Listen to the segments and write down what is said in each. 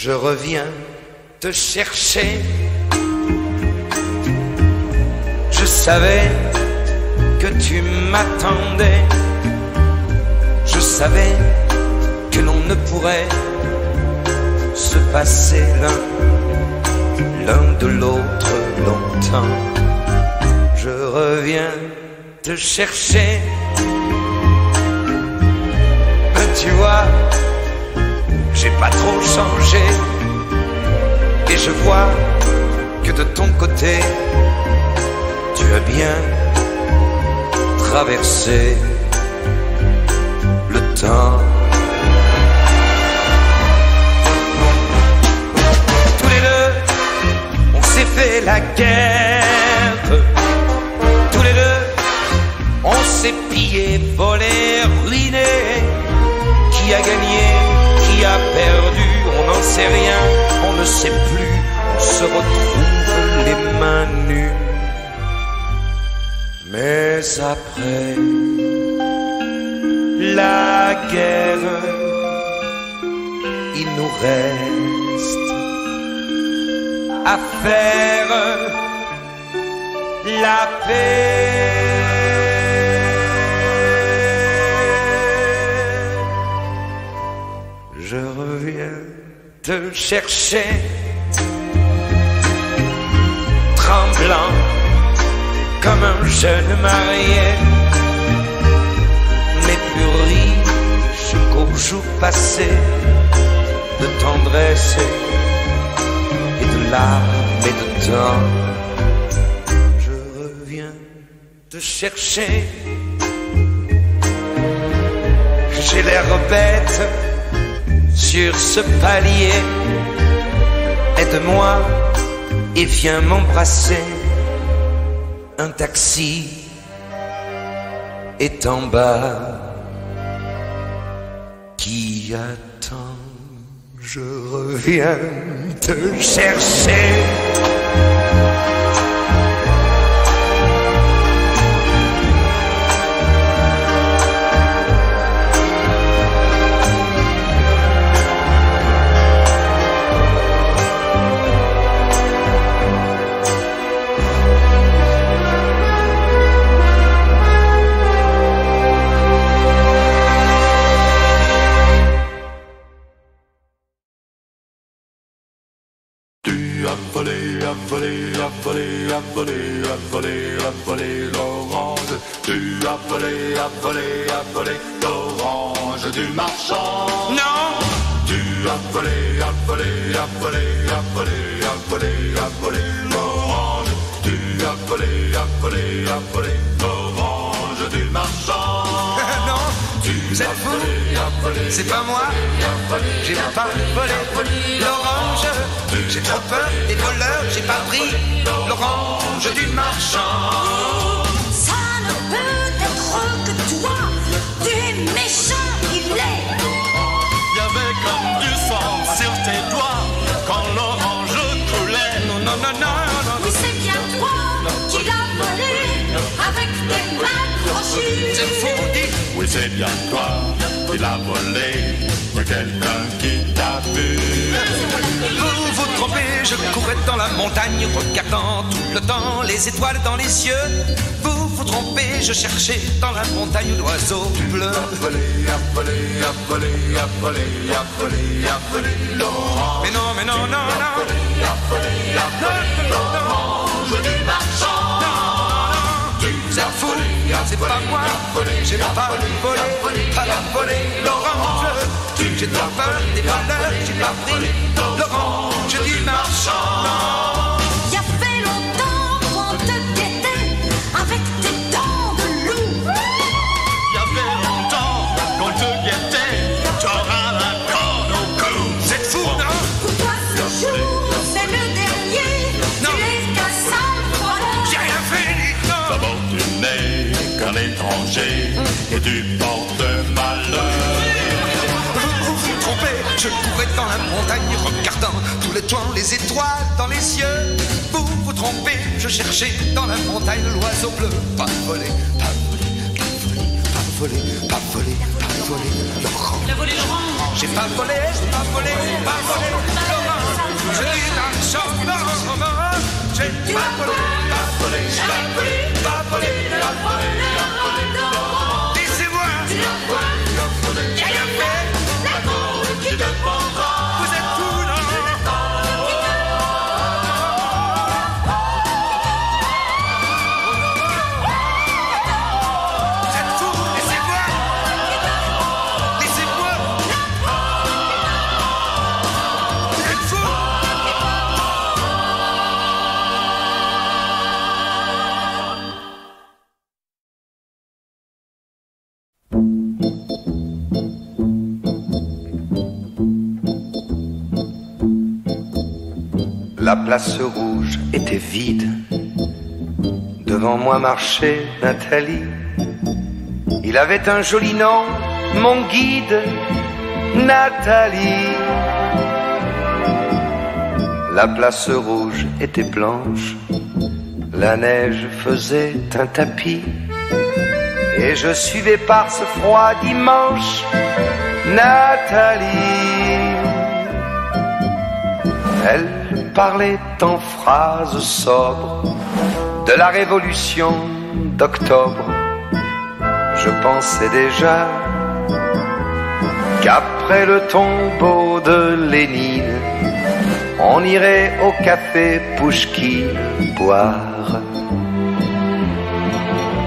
Je reviens te chercher. Je savais que tu m'attendais. Je savais que l'on ne pourrait se passer l'un l'un de l'autre longtemps. Je reviens te chercher. Tu vois, j'ai pas trop changé. Et je vois que de ton côté, tu as bien traversé le temps. Tous les deux, on s'est fait la guerre. Tous les deux, on s'est pillé, volé, ruiné. Qui a gagné, perdu, on n'en sait rien, on ne sait plus. On se retrouve les mains nues. Mais après la guerre, il nous reste à faire la paix. Je reviens te chercher, tremblant comme un jeune marié, mais plus riche qu'au jour passé de tendresse et de larmes et de temps. Je reviens te chercher. J'ai l'air bête sur ce palier. Aide-moi et viens m'embrasser. Un taxi est en bas qui attend? Je reviens te chercher. Tu as volé, as volé, as volé l'orange du marchand. Non, Tu as volé, as volé, as volé, as volé, as volé, as volé l'orange. Tu as volé, as volé, as volé l'orange du marchand. non, Tu vous êtes fous c'est pas moi. J'ai pas volé l'orange. J'ai trop peur des voleurs, j'ai pas pris l'orange du marchand. C'est bien toi qui l'as volé. Y a quelqu'un qui t'a vu. Vous vous trompez, je courais dans la montagne, regardant tout le temps les étoiles dans les cieux. Vous vous trompez, je cherchais dans la montagne l'oiseau bleu. volé, a volé, volé, volé, volé, volé l'orange. Mais non, mais non, non, non. Volé, a volé l'orange c'est pas moi. J'ai pas volé, pas volé l'orange. J'ai trop peur des voleurs, j'ai pas pris l'orange du marchand. du port de malheur. Vous vous trompez, je courais dans la montagne, regardant tous les toits, les étoiles dans les yeux. Vous vous trompez, je cherchais dans la montagne l'oiseau bleu. Pas volé, pas volé, pas volé, pas volé, pas volé, pas volé, Laurent. J'ai pas volé, pas volé, pas volé, Laurent. Je j'ai pas volé, pas volé, pas volé, pas volé, pas volé, place rouge était vide. Devant moi marchait Nathalie. Il avait un joli nom, mon guide, Nathalie. La place rouge était blanche, la neige faisait un tapis, et je suivais par ce froid dimanche Nathalie. Elle parlait en phrases sobres de la révolution d'octobre. Je pensais déjà qu'après le tombeau de Lénine, on irait au café Pouchki boire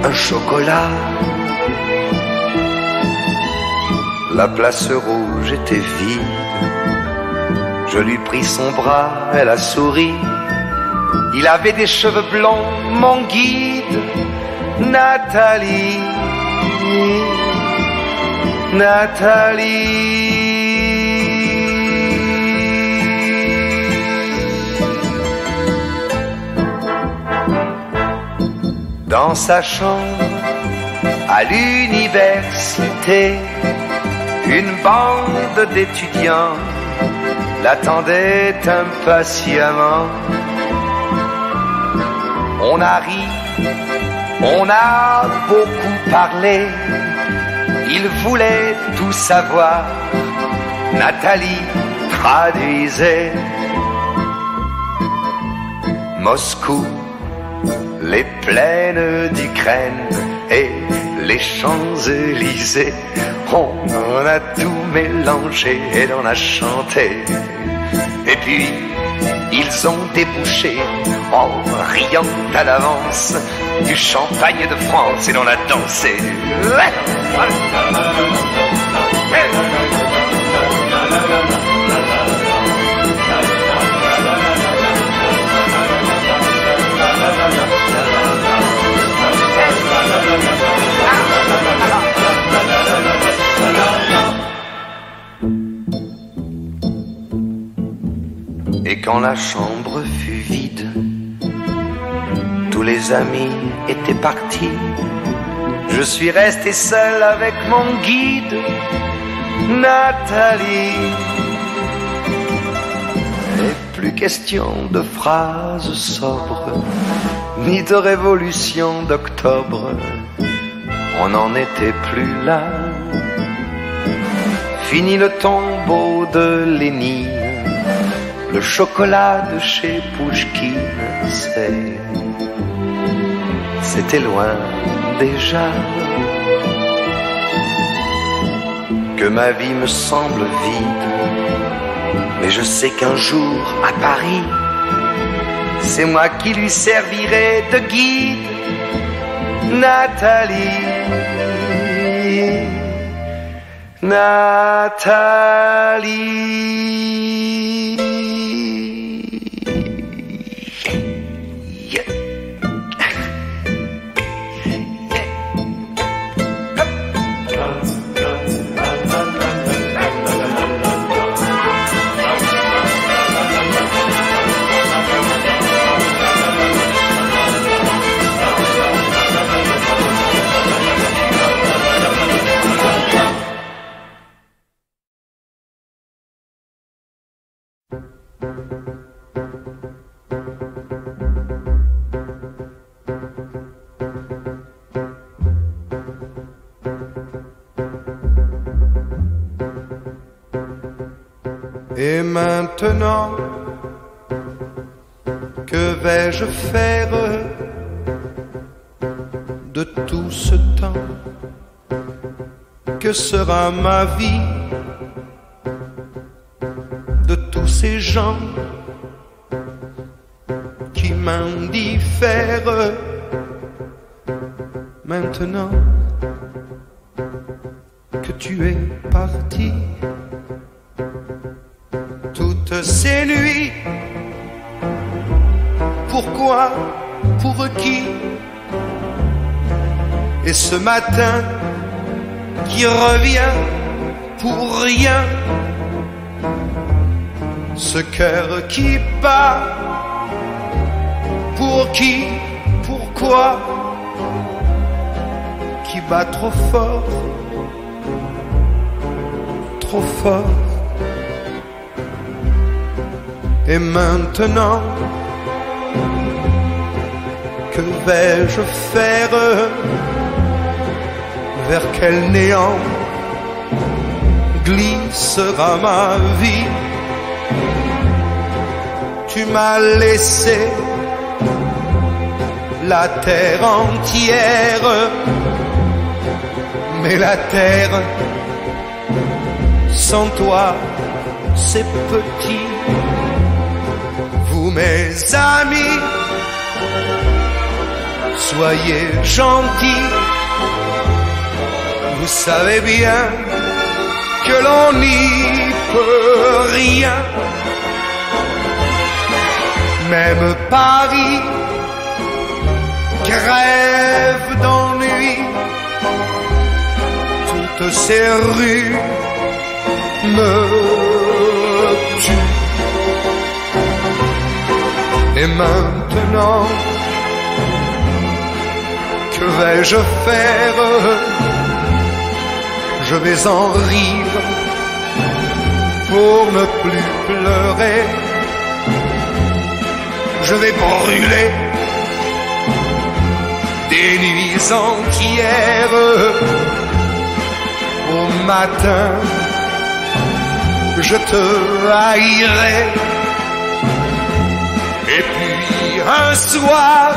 un chocolat. La place rouge était vide. Je lui pris son bras, elle a souri. Il avait des cheveux blonds, mon guide, Nathalie. Nathalie. Dans sa chambre, à l'université, une bande d'étudiants l'attendait impatiemment. On a ri, on a beaucoup parlé, il voulait tout savoir. Nathalie traduisait Moscou, les plaines d'Ukraine et les Champs-Élysées. On en a tout mélangé et l'on a chanté. Et puis, ils ont débouché en riant à l'avance du champagne de France et l'on a dansé. Et quand la chambre fut vide, tous les amis étaient partis. Je suis resté seul avec mon guide, Nathalie. Et plus question de phrases sobres, ni de révolution d'octobre. On n'en était plus là. Fini le tombeau de Lénine le chocolat de chez Pouchkine, c'est. C'était loin déjà. Que ma vie me semble vide, mais je sais qu'un jour à Paris, c'est moi qui lui servirai de guide, Nathalie. Nathalie. Maintenant, que vais-je faire de tout ce temps? Que sera ma vie de tous ces gens qui m'indiffèrent maintenant que tu es parti? Toutes ces nuits. Pourquoi Pour qui Et ce matin qui revient pour rien. Ce cœur qui bat qui, pourquoi, qui bat trop fort, trop fort. Et maintenant, que vais-je faire Vers quel néant glissera ma vie? Tu m'as laissé la terre entière, mais la terre sans toi, c'est petit. Mes amis, soyez gentils. Vous savez bien que l'on n'y peut rien. Même Paris crève d'ennui. Toutes ces rues me Et maintenant, que vais-je faire? Je vais en rire pour ne plus pleurer. Je vais brûler des nuits entières au matin. Je te haïrai. Et puis un soir,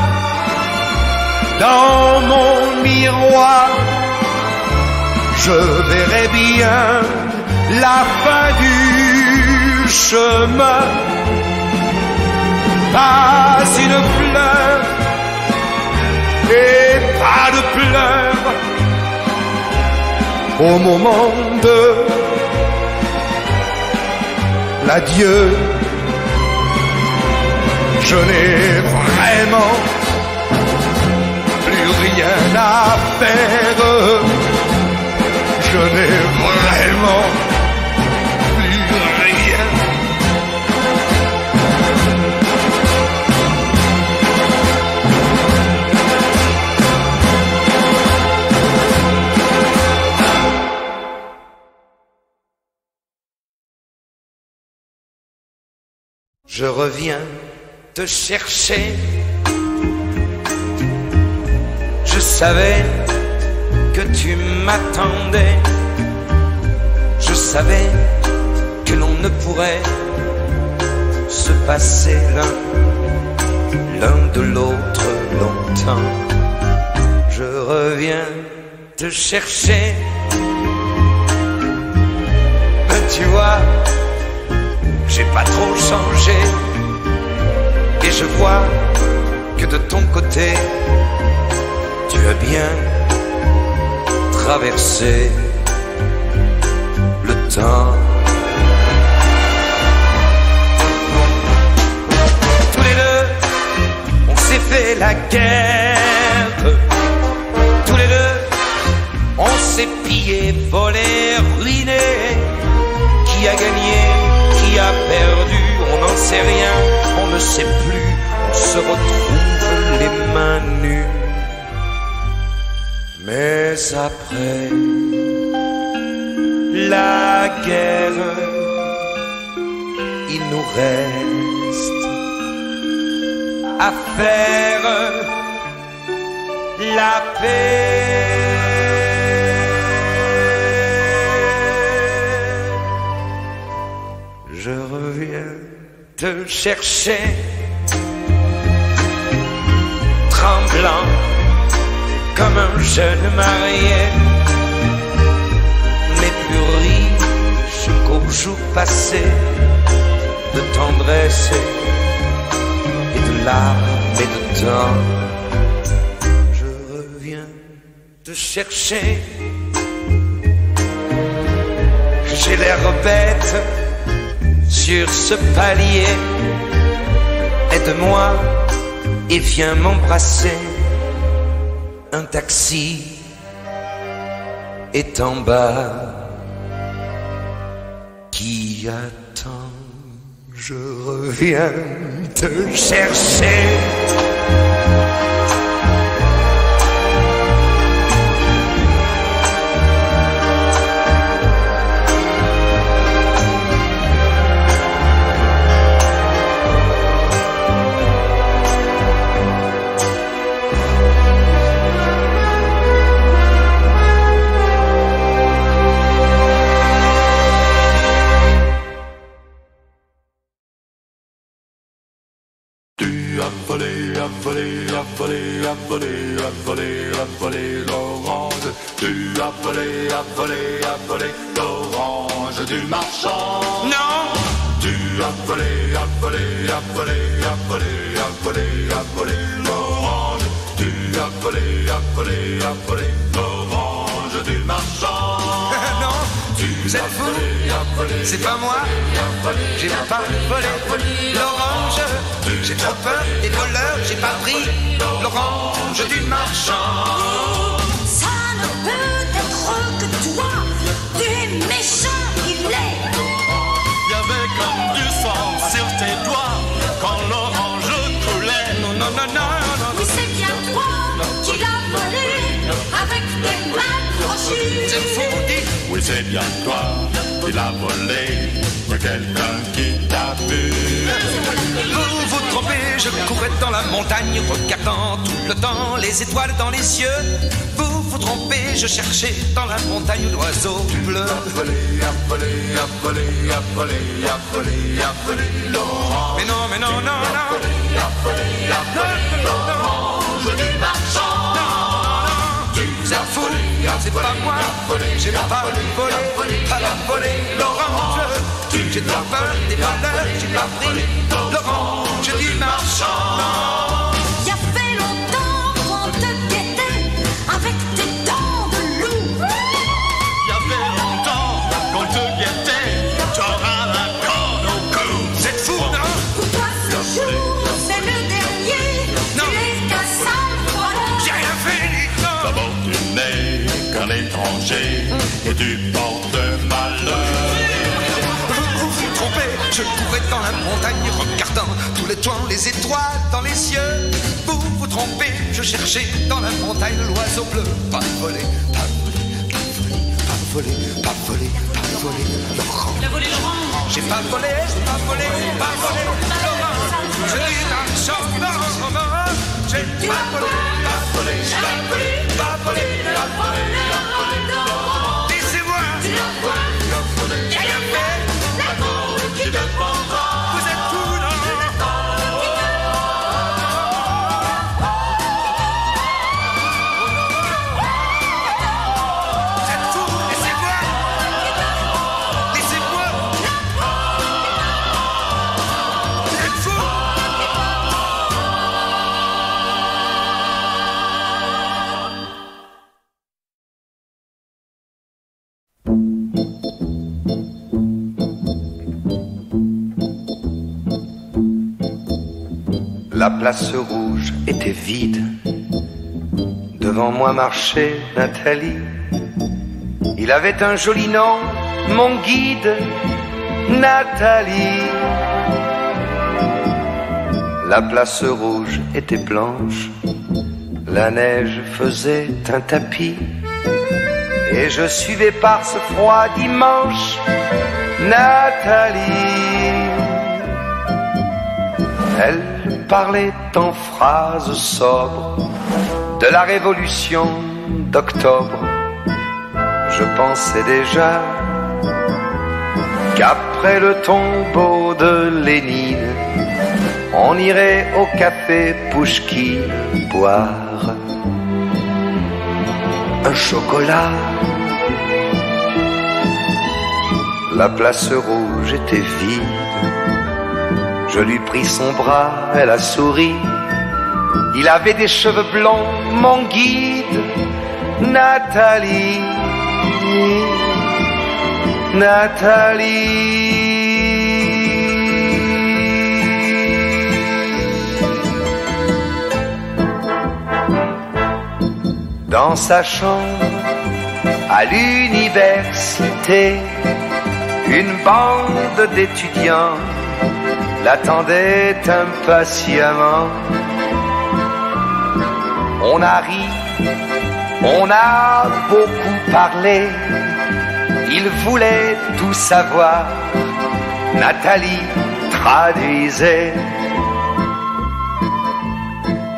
dans mon miroir, je verrai bien la fin du chemin. Pas une fleur et pas de pleurs au moment de l'adieu. Je n'ai vraiment plus rien à faire. Je n'ai vraiment plus rien. Je reviens te chercher. Je savais que tu m'attendais. Je savais que l'on ne pourrait se passer l'un, l'un de l'autre longtemps. Je reviens te chercher. Mais tu vois, j'ai pas trop changé. Je vois que de ton côté, tu as bien traversé le temps. Tous les deux, on s'est fait la guerre. Tous les deux, on s'est pillé, volé, ruiné. Qui a gagné, qui a perdu, n'en sait rien, on ne sait plus, on se retrouve les mains nues. Mais après la guerre, il nous reste à faire la paix. Te chercher, tremblant comme un jeune marié, mais plus riche qu'au jour passé de tendresse et de larmes et de temps. Je reviens te chercher. J'ai l'air bête sur ce palier. Aide-moi et viens m'embrasser. Un taxi est en bas qui attend? Je reviens te chercher. Volé, a volé, l'orange. Tu as volé, a volé, a volé l'orange du marchand. Non, Tu as volé, a volé, a volé, a volé, a volé, a volé l'orange. Tu as volé, a volé, a volé l'orange du marchand. Vous êtes fou c'est pas moi. J'ai pas volé l'orange. J'ai trop peur des voleurs, j'ai pas pris l'orange du marchand. Ça ne peut être que toi, tu es méchant, il est. Il y avait comme du sang sur tes doigts quand l'orange coulait. Non, non, non, non, non. Oui, c'est bien toi qui l'as volé avec tes mains crochues. C'est fou, c'est bien toi qui l'as volé. A quelqu'un qui t'a vu. Vous vous trompez, je courais dans la montagne, regardant tout le temps les étoiles dans les yeux. Vous vous trompez, je cherchais dans la montagne l'oiseau bleu. Mais non, mais non, non, non. Vous êtes fous, c'est pas moi. J'ai pas volé, pas volé l'orange. J'ai trop peur des voleurs, j'ai pas pris l'orange du marchand. Et tu portes malheur. Vous vous trompez, je courais dans la montagne regardant tous les toits, les étoiles dans les yeux. Vous vous trompez, je cherchais dans la montagne l'oiseau bleu. Pas volé, pas volé, pas volé, pas volé, pas volé, pas volé l'orange. J'ai pas volé, j'ai pas volé, pas volé l'orange. Je dis marchand, non, j'ai pas volé, pas volé, pas volé, pas volé, pas volé. Place rouge était vide. Devant moi marchait Nathalie. Il avait un joli nom, mon guide, Nathalie. La place rouge était blanche. La neige faisait un tapis. Et je suivais par ce froid dimanche Nathalie. Elle parlait en phrases sobres de la révolution d'octobre. Je pensais déjà qu'après le tombeau de Lénine, on irait au café Pouchkine boire un chocolat. La place rouge était vide. Je lui pris son bras, elle a souri. Il avait des cheveux blonds, mon guide, Nathalie. Nathalie. Dans sa chambre, à l'université, une bande d'étudiants l'attendait impatiemment. On a ri, on a beaucoup parlé, il voulait tout savoir. Nathalie traduisait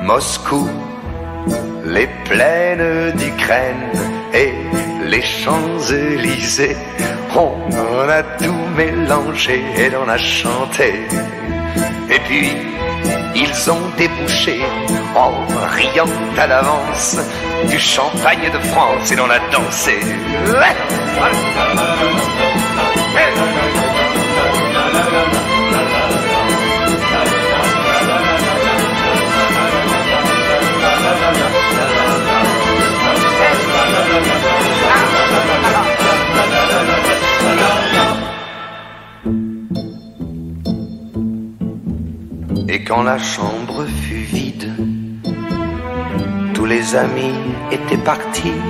Moscou, les plaines d'Ukraine et les Champs-Élysées. On en a tout mélangé et on a chanté. Et puis, ils ont débouché, en riant à l'avance, du champagne de France et l'on a dansé. Et quand la chambre fut vide, tous les amis étaient partis.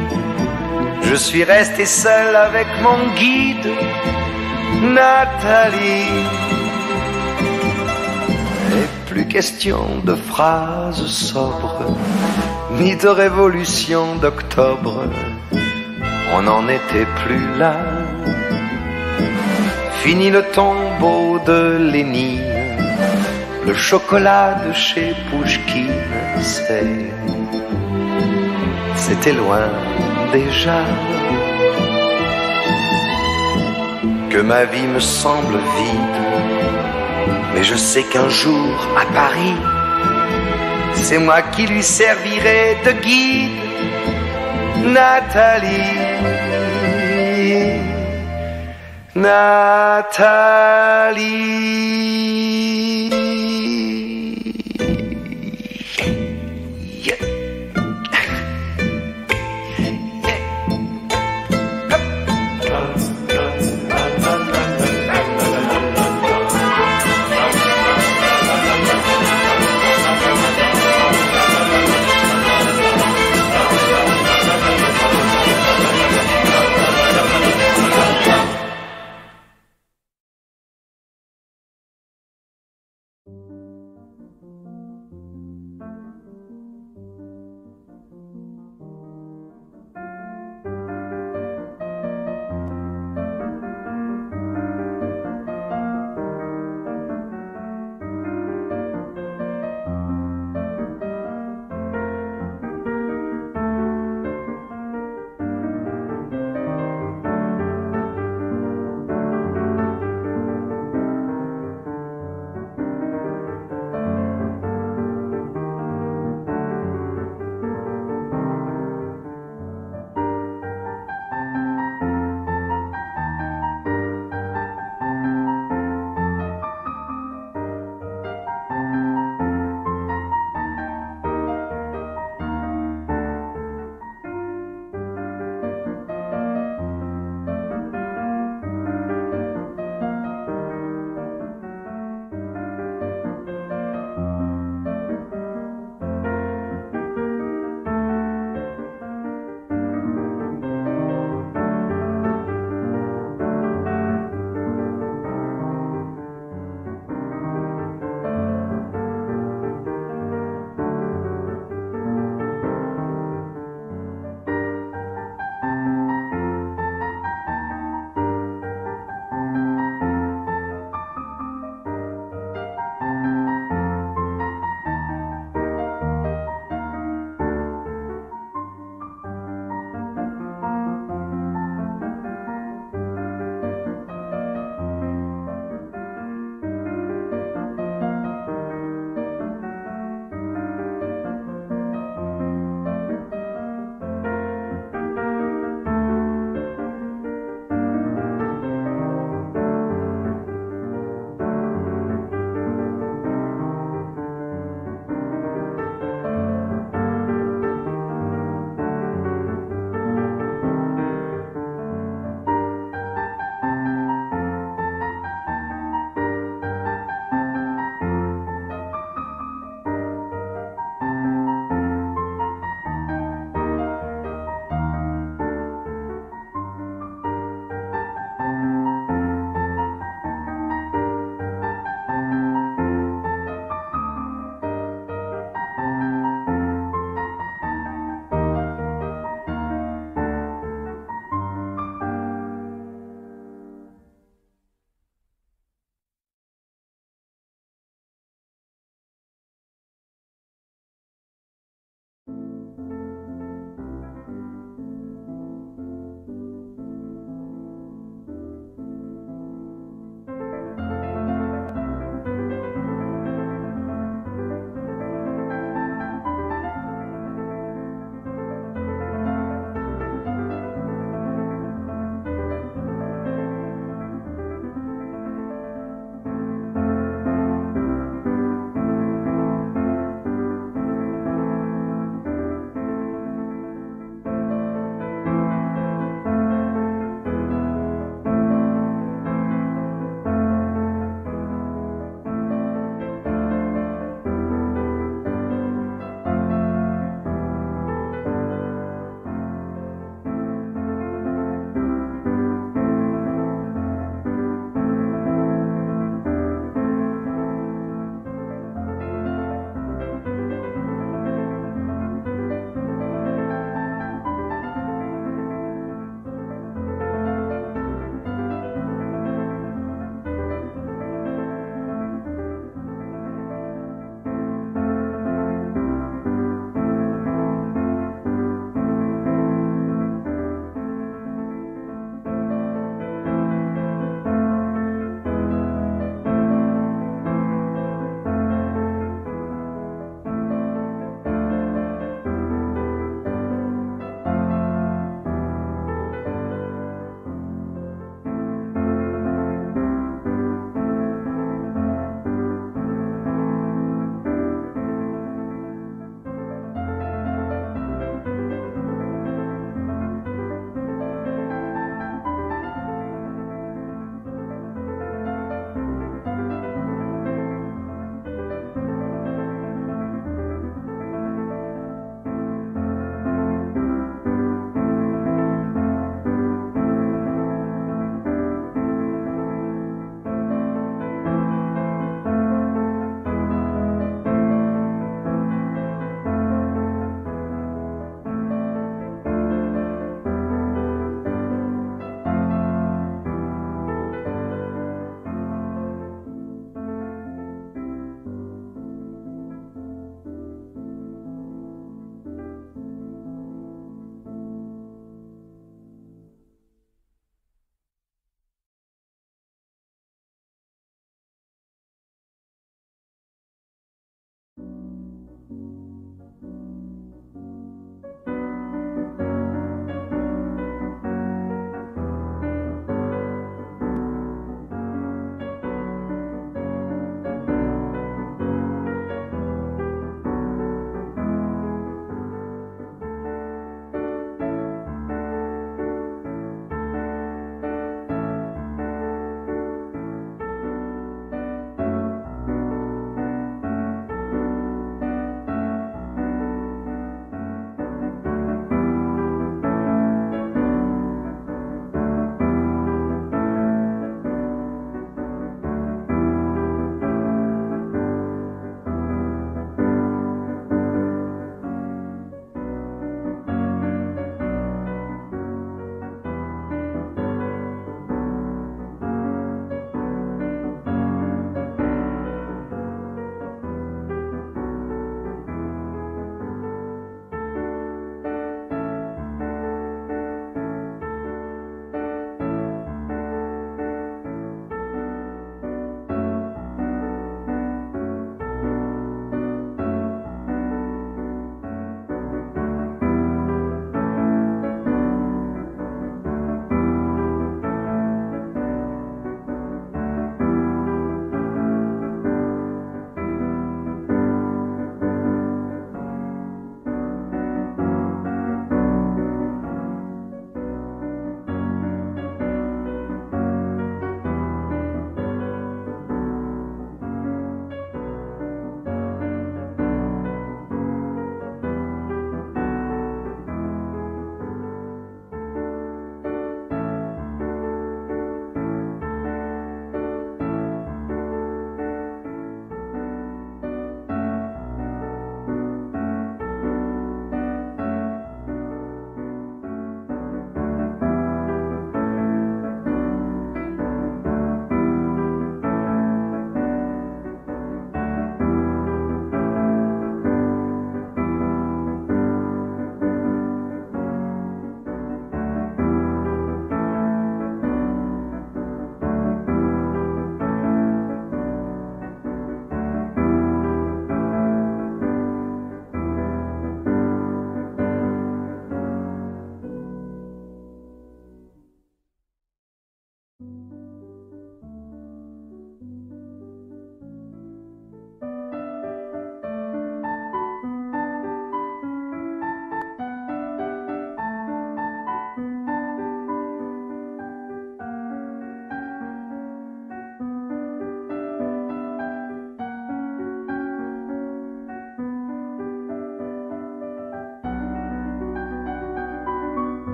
Je suis resté seul avec mon guide, Nathalie. Et plus question de phrases sobres, ni de révolution d'octobre. On n'en était plus là. Fini le tombeau de Lénine le chocolat de chez Pouchkine, c'est. C'était loin déjà. Que ma vie me semble vide. Mais je sais qu'un jour, à Paris, c'est moi qui lui servirai de guide. Nathalie. Nathalie.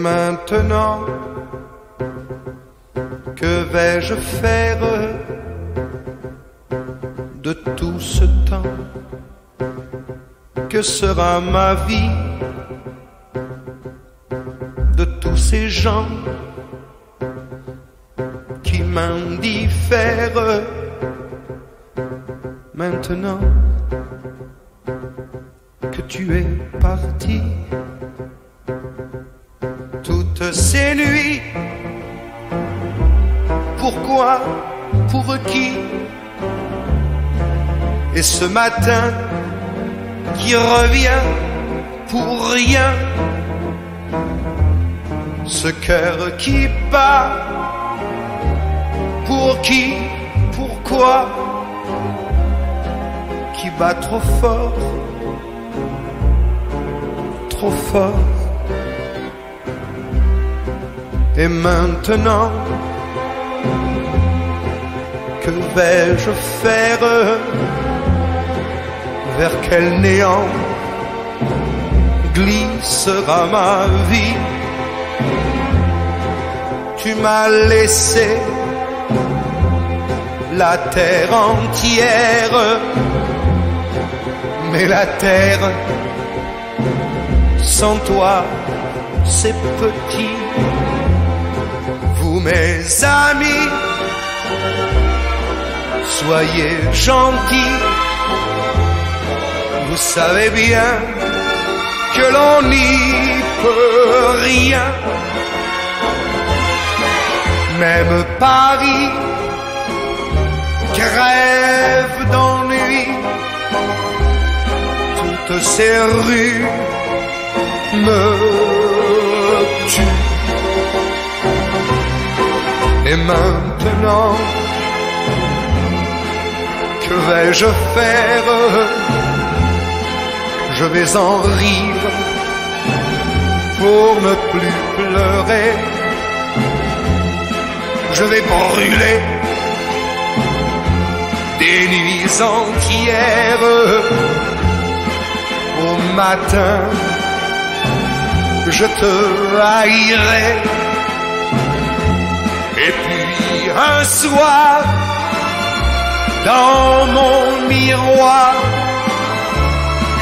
Maintenant, que vais-je faire de tout ce temps? Que sera ma vie de tous ces gens qui m'indiffèrent maintenant que tu es parti? Matin qui revient pour rien. Ce cœur qui bat Pour qui Pourquoi Qui bat trop fort Trop fort. Et maintenant que vais-je faire? Quel néant glissera ma vie Tu m'as laissé la terre entière, mais la terre sans toi c'est petit. Vous mes amis, soyez gentils. Savez bien que l'on n'y peut rien. Même Paris crève d'ennui. Toutes ces rues me tuent. Et maintenant, que vais-je faire? Je vais en rire pour ne plus pleurer. Je vais brûler des nuits entières au matin. Je te haïrai. Et puis un soir, dans mon miroir,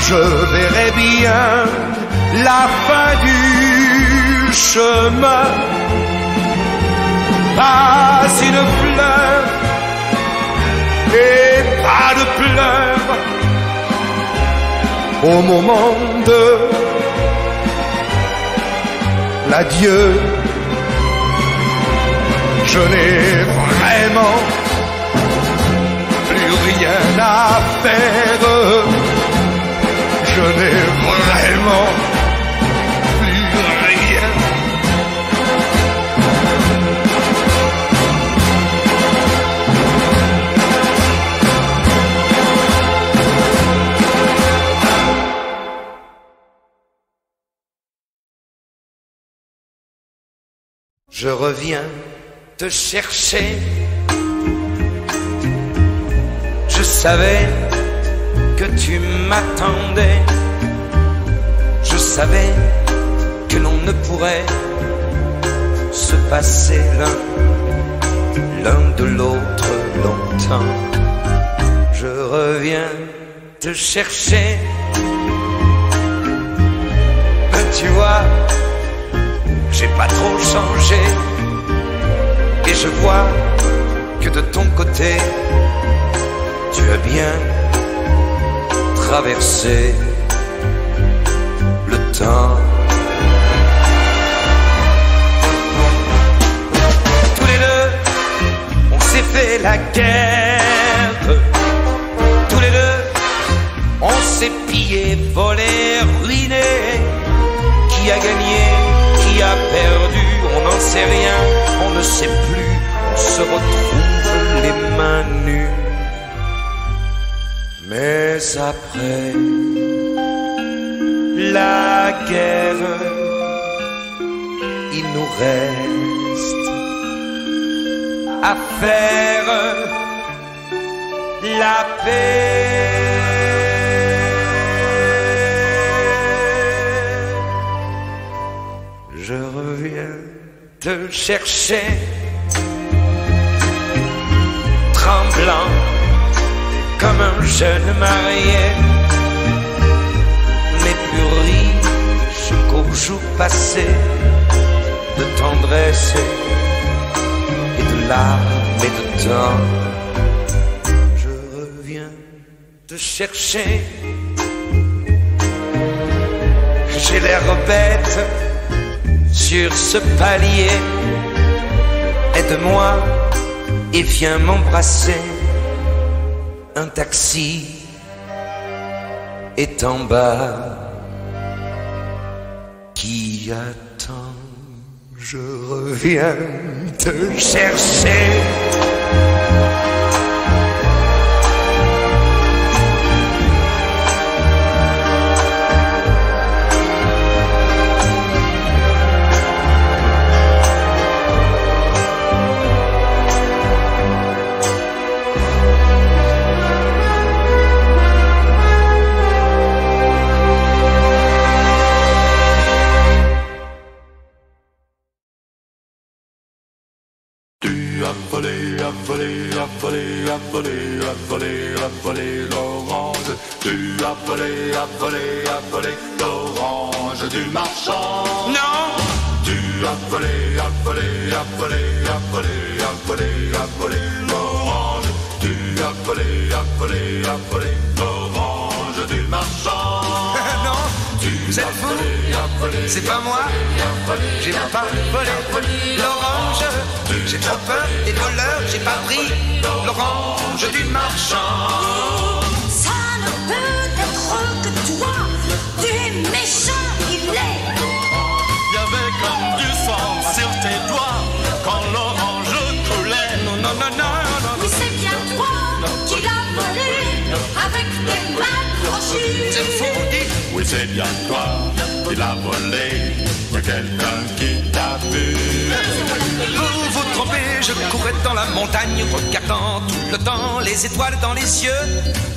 je verrai bien la fin du chemin. Pas une fleur et pas de pleurs au moment de l'adieu. Je n'ai vraiment rien à faire. Je n'ai vraiment plus rien. Je reviens te chercher je savais tu m'attendais. Je savais que l'on ne pourrait se passer l'un, l'un de l'autre longtemps. Je reviens te chercher. Ben, tu vois, j'ai pas trop changé. Et je vois que de ton côté, tu as bien traversé le temps. Tous les deux, on s'est fait la guerre. Tous les deux, on s'est pillé, volé, ruiné. Qui a gagné, qui a perdu, on n'en sait rien, on ne sait plus. On se retrouve les mains nues. Mais après la guerre, il nous reste à faire la paix. Je reviens te chercher, tremblant comme un jeune marié, mais plus riche qu'au jour passé de tendresse et de larmes et de temps. Je reviens te chercher. J'ai l'air bête sur ce palier. Aide-moi et viens m'embrasser. Un taxi est en bas qui attend. Je reviens te chercher. Volé, as volé, as volé, l'orange. Tu as volé, as volé, as volé l'orange du marchand. Non, Tu as volé, as volé, as volé, as volé, as volé, as volé l'orange. Tu as volé, as volé, as volé l'orange du marchand. non, Tu vous êtes as fous c'est pas moi. J'ai pas volé l'orange. J'ai trop peur des voleurs, j'ai pas pris l'orange du marchand. Ça ne peut être que toi, tu es méchant, il est. Y avait comme du sang sur tes doigts quand l'orange coulait. Non, non, non, non, Oui, c'est bien toi qui l'as volé avec tes mains crochues. c'est faux, dites. Oui, c'est bien toi qui l'as volé. Y a quelqu'un qui t'a vu. Vous vous trompez, je courais dans la montagne, regardant tout le temps les étoiles dans les yeux.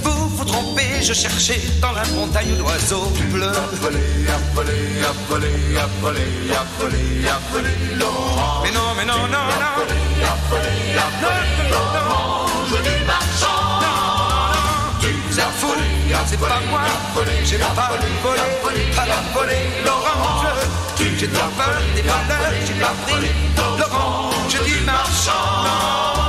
Vous vous trompez, je cherchais dans la montagne l'oiseau bleu. volé, a volé, a volé, a volé, a volé, a volé l'orange. Mais non, mais non, non, non. A volé, a volé l'orange du marchand. Vous êtes fous, c'est pas moi. J'ai pas volé, pas volé l'orange. J'ai trop peur des voleurs, j'ai pas pris l'orange du marchand.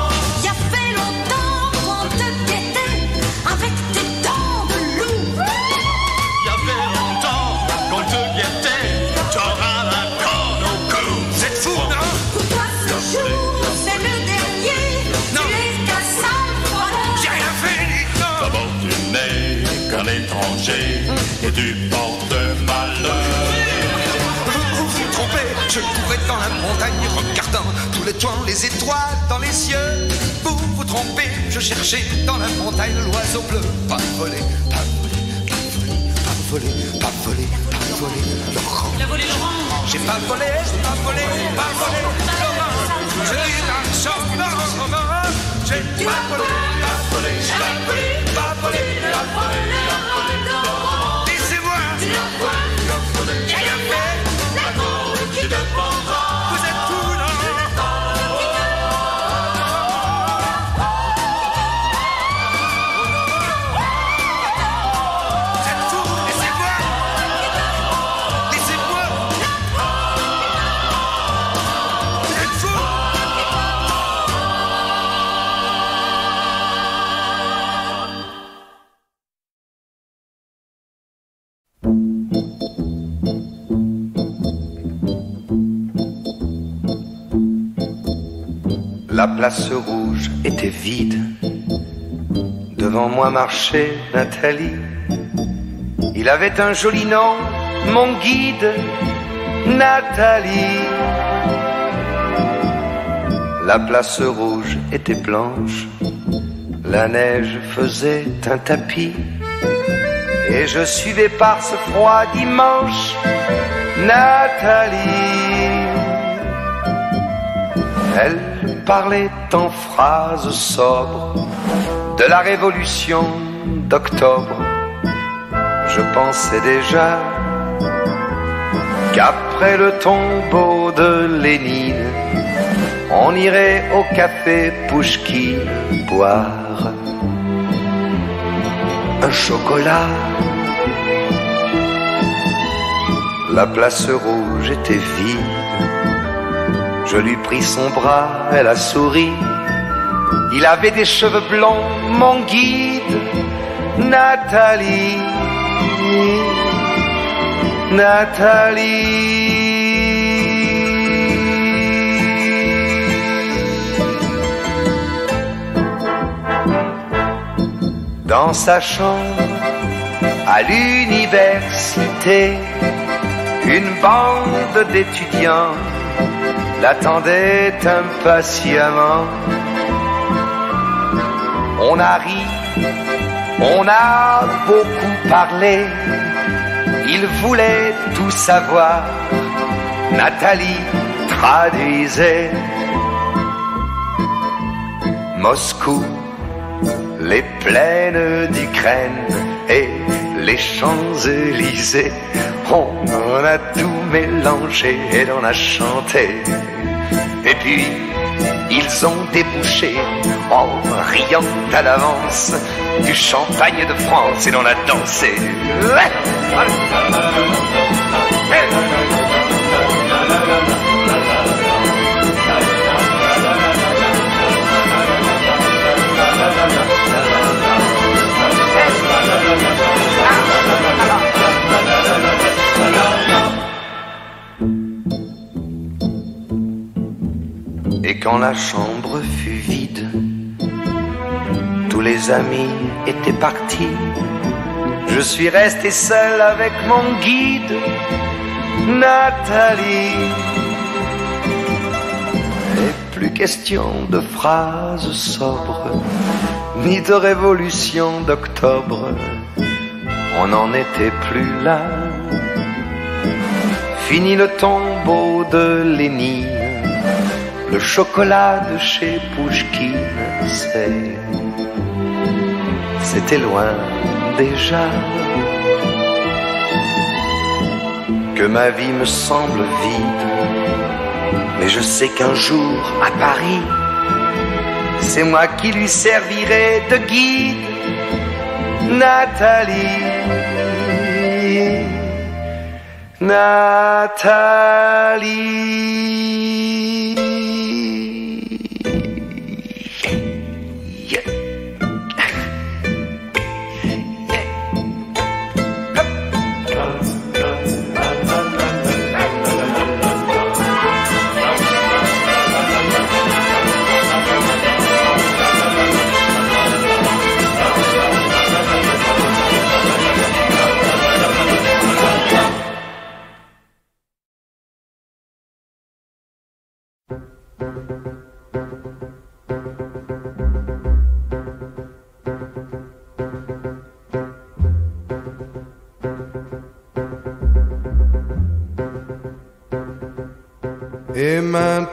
Dans la montagne regardant tous les toits, les étoiles dans les yeux. Vous vous trompez, je cherchais dans la montagne l'oiseau bleu. Pas volé, pas volé, pas volé, pas volé, pas volé, pas volé, Laurent. Il a volé l'orange. J'ai pas volé, j'ai pas volé, pas volé, Laurent. Je dis marchand, non, non, j'ai pas volé, pas volé, pas volé, pas volé, pas volé. Place rouge était vide. Devant moi marchait Nathalie. Il avait un joli nom, mon guide, Nathalie. La place rouge était blanche, la neige faisait un tapis. Et je suivais par ce froid dimanche Nathalie. Elle parlait en phrases sobres de la révolution d'octobre. Je pensais déjà qu'après le tombeau de Lénine, on irait au café Pouchki boire un chocolat. La place rouge était vide. Je lui pris son bras, elle a souri. Il avait des cheveux blonds, mon guide, Nathalie. Nathalie. Dans sa chambre, à l'université, une bande d'étudiants l'attendait impatiemment. On a ri, on a beaucoup parlé, il voulait tout savoir. Nathalie traduisait Moscou, les plaines d'Ukraine et les Champs-Élysées. On a tout mélangé et on a chanté. Puis, ils ont débouché en riant à l'avance du champagne de France et l'on a dansé. La chambre fut vide, tous les amis étaient partis. Je suis resté seul avec mon guide, Nathalie. Et plus question de phrases sobres, ni de révolution d'octobre. On n'en était plus là. Fini le tombeau de Lénine le chocolat de chez Pouchkine, c'est. C'était loin déjà. Que ma vie me semble vide. Mais je sais qu'un jour, à Paris, c'est moi qui lui servirai de guide. Nathalie. Nathalie.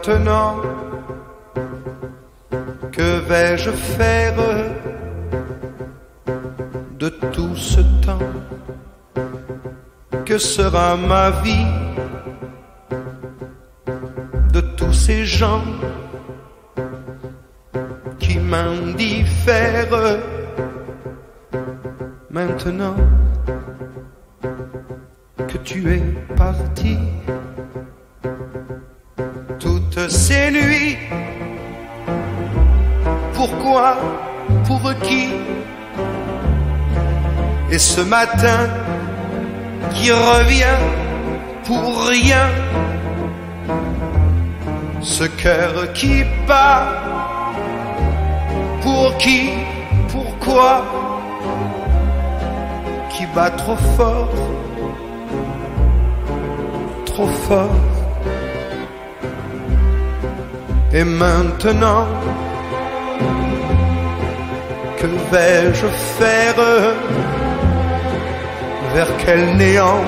Maintenant, que vais-je faire de tout ce temps? Que sera ma vie de tous ces gens qui m'indiffèrent Maintenant que tu es parti? Nuits. Pourquoi Pour qui? Et ce matin qui revient pour rien? Ce cœur qui bat. Pour qui? Pourquoi? Qui bat trop fort? Trop fort? Et maintenant, que vais-je faire Vers quel néant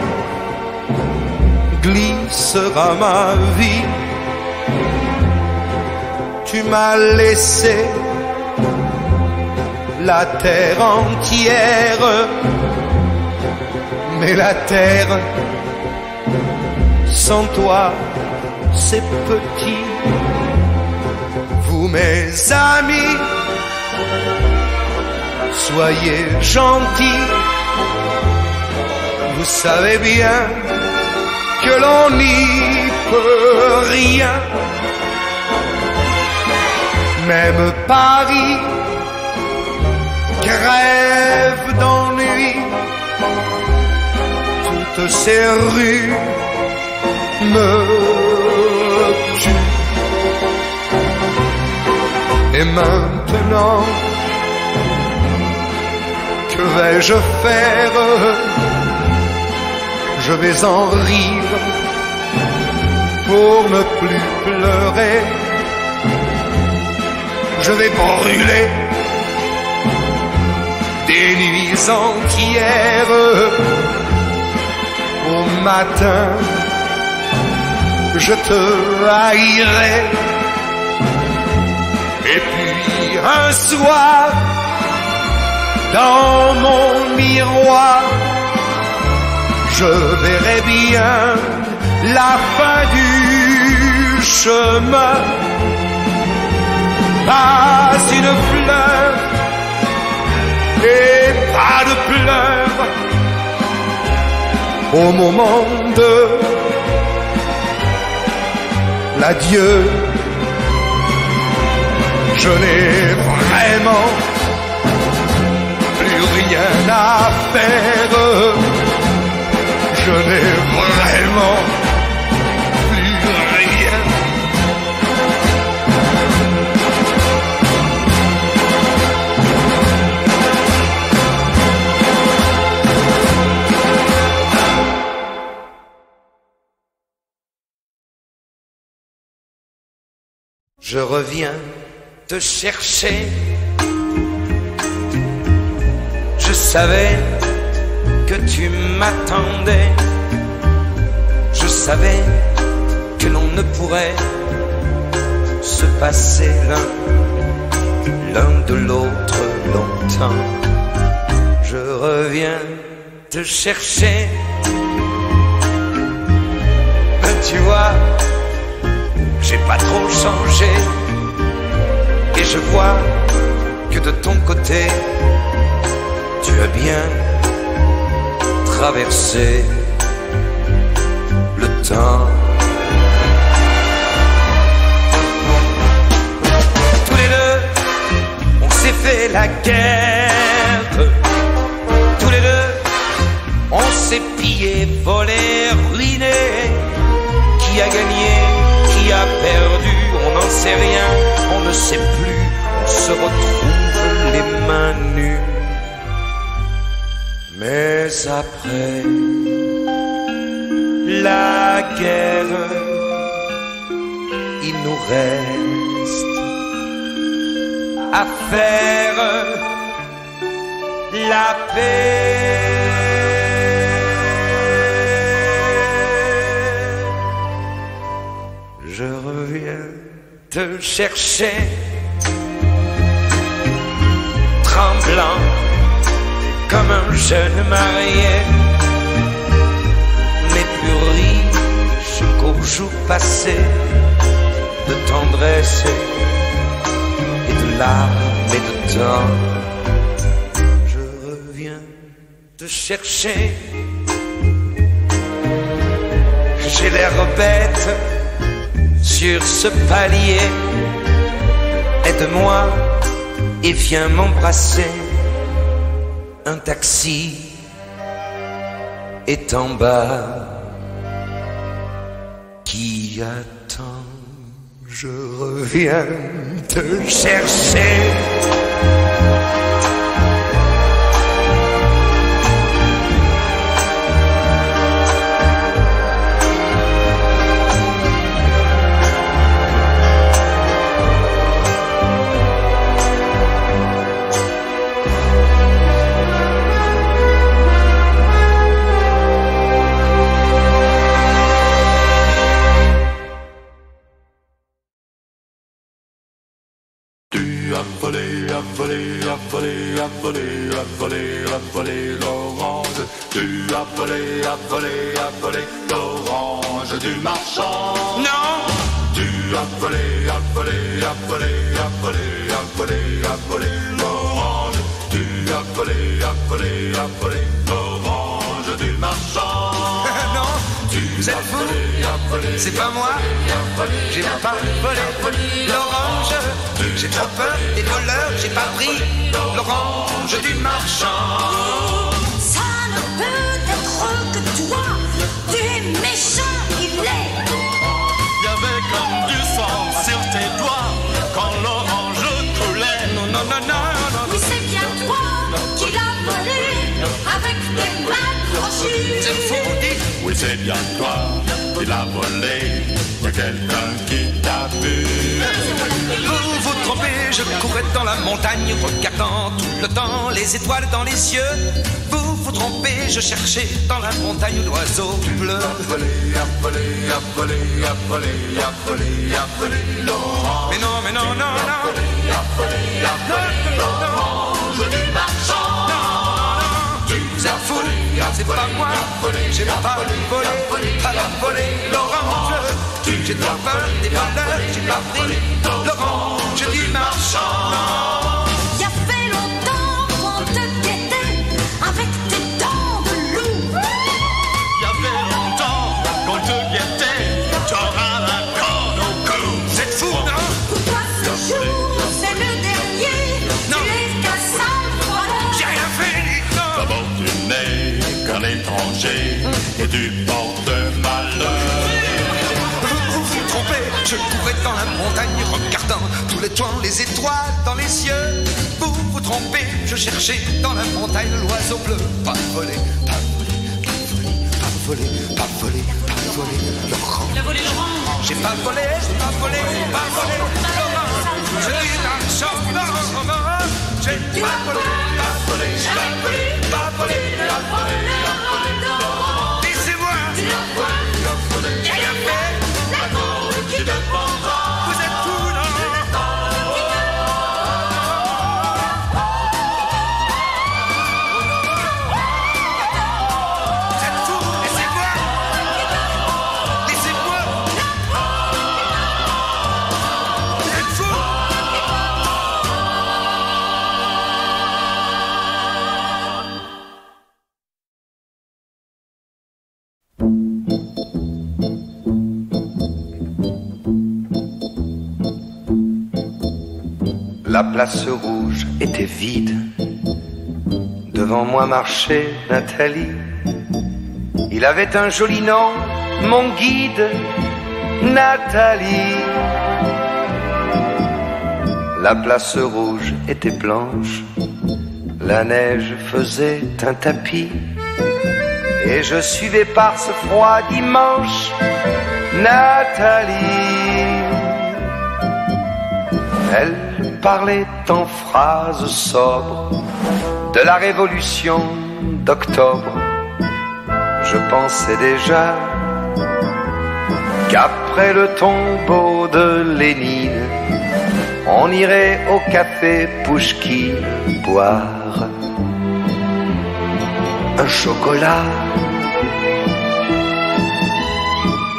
glissera ma vie Tu m'as laissé la terre entière, mais la terre sans toi, c'est petit. Mes amis, soyez gentils. Vous savez bien que l'on n'y peut rien. Même Paris grève d'ennui. Toutes ces rues me Et maintenant, que vais-je faire? Je vais en rire pour ne plus pleurer. Je vais brûler des nuits entières. Au matin, je te haïrai. Et puis un soir, dans mon miroir, je verrai bien la fin du chemin. Pas une fleur et pas de pleurs au moment de l'adieu. Je n'ai vraiment plus rien à faire. Je n'ai vraiment plus rien. Je reviens te chercher. Je savais que tu m'attendais. Je savais que l'on ne pourrait se passer l'un l'un de l'autre longtemps. Je reviens te chercher. Ben, tu vois, j'ai pas trop changé. Et je vois que de ton côté, tu as bien traversé le temps. Après la guerre, il nous reste à faire la paix. Je reviens te chercher, tremblant comme un jeune marié, mais plus riche qu'au jour passé de tendresse et de larmes et de temps. Je reviens te chercher. J'ai l'air bête sur ce palier. Aide-moi et viens m'embrasser. Un taxi est en bas qui attend. Je reviens te chercher. As volé, as volé, as volé, as volé, as volé, as volé l'orange. Tu as volé, as volé, as volé l'orange du marchand. Non, Tu as volé, as volé, as volé, as volé, as volé, as volé l'orange. Tu as volé, as volé, as volé l'orange du marchand. non, Tu as volé, C'est pas moi, j'ai pas volé l'orange. J'ai trop peur des voleurs, j'ai pas pris l'orange du marchand. Ça ne peut être que toi, tu es méchant, il est. Y avait comme du sang sur tes doigts quand l'orange coulait. Non, non, non, non, non, Oui, c'est bien toi qui l'as volé avec tes mains crochues. c'est. Oui, c'est bien toi qui l'as volé. A quelqu'un qui t'a vu. Vous vous trompez, je courais dans la montagne, regardant tout le temps les étoiles dans les yeux. Vous vous trompez, je cherchais dans la montagne l'oiseau bleu. volé, volé, volé, volé, volé, volé. Mais non, mais non, non, non. Vous êtes fous, c'est pas moi. J'ai pas volé, pas volé l'orange. J'ai trop peur des voleurs, j'ai pas pris l'orange du marchand. Dans la montagne regardant tous les toits, les étoiles dans les yeux. Vous vous trompez, je cherchais dans la montagne l'oiseau bleu. Pas volé, pas volé, pas volé, pas volé, pas volé, pas volé l'orange. J'ai pas volé, j'ai pas volé, pas volé l'orange. Je dis marchand, non, j'ai pas volé, pas volé, pas volé, pas volé, pas volé, place rouge était vide. Devant moi marchait Nathalie. Il avait un joli nom, mon guide, Nathalie. La place rouge était blanche. La neige faisait un tapis. Et je suivais par ce froid dimanche Nathalie. Elle parlait en phrases sobres de la révolution d'octobre. Je pensais déjà qu'après le tombeau de Lénine, on irait au café Pouchki boire un chocolat.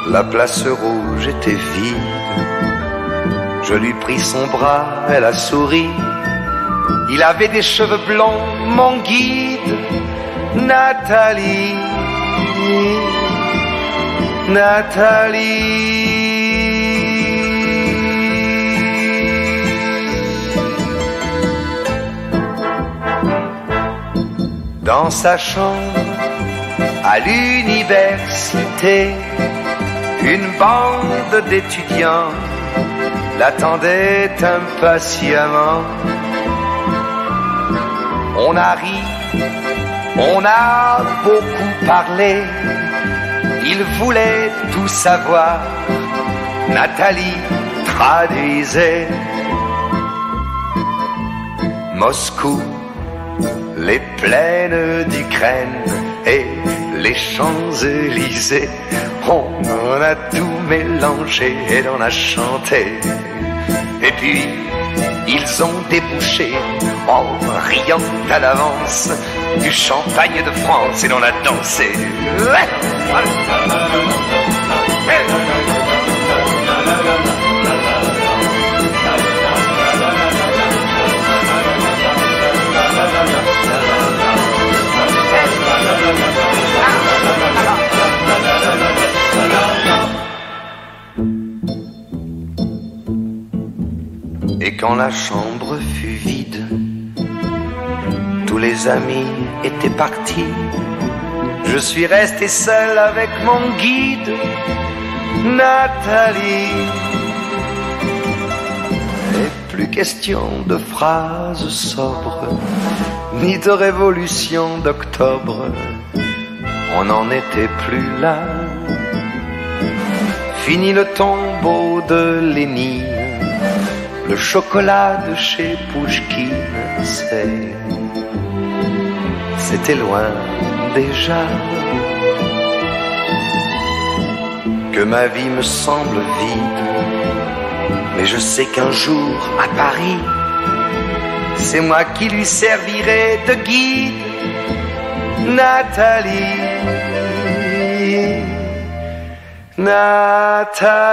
La place rouge était vide. Je lui pris son bras, elle a souri. Il avait des cheveux blonds, mon guide, Nathalie. Nathalie. Dans sa chambre, à l'université, une bande d'étudiants l'attendait impatiemment. On a ri, on a beaucoup parlé, il voulait tout savoir. Nathalie traduisait Moscou, les plaines d'Ukraine et les Champs-Élysées. On a tout mélangé et on a chanté. Et puis, ils ont débouché en riant à l'avance du champagne de France et l'on a dansé. Quand la chambre fut vide, tous les amis étaient partis. Je suis resté seul avec mon guide, Nathalie. Et plus question de phrases sobres, ni de révolution d'octobre. On n'en était plus là. Fini le tombeau de Lénine, le chocolat de chez Pouchkine, c'est. C'était loin déjà. Que ma vie me semble vide, mais je sais qu'un jour à Paris, c'est moi qui lui servirai de guide, Nathalie. Nathalie.